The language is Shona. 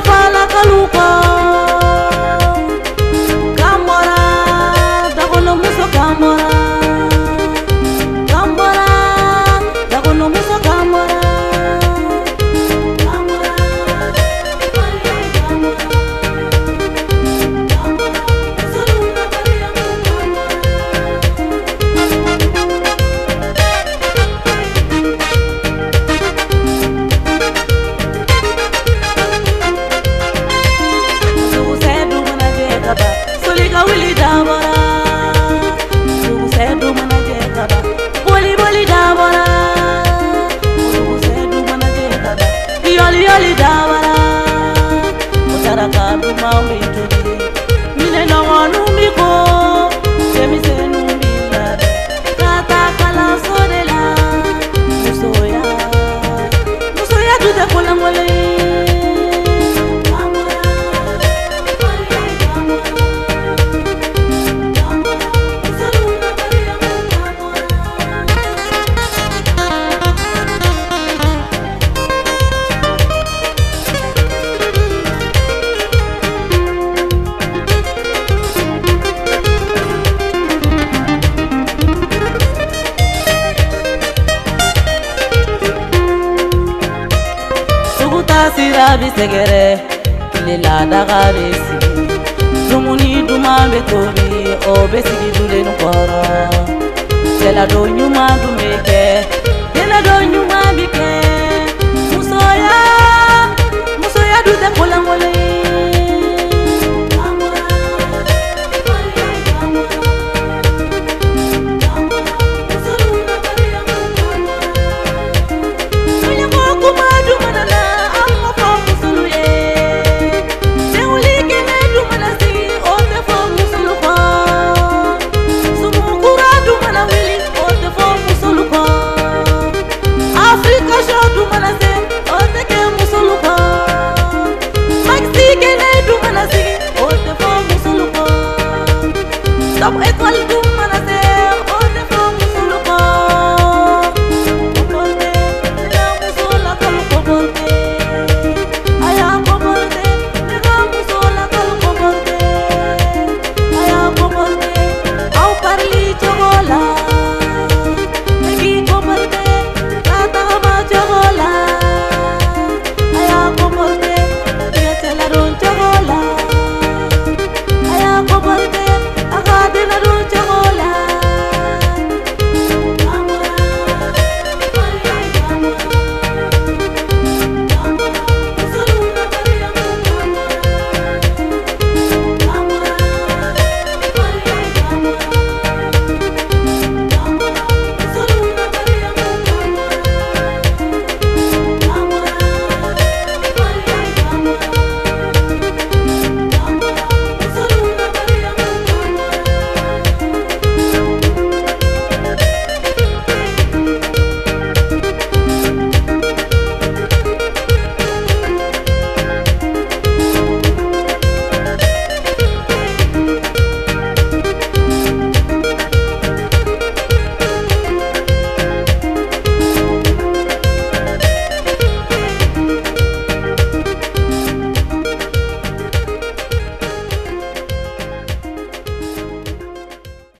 fala kaluka ka wuli dabɔra sugufɛn dumana jɛ kaba boliboli dabɔra sugufɛn dumana jɛ kaba yɔliyɔli dabɔra musaraka duman bi tobi. Sira bi sɛgɛrɛ tile ladaga bɛ sigi dumuni duman bɛ tobi o bɛ sigi dulen kɔrɔ cɛladon ɲuman dun bɛ kɛ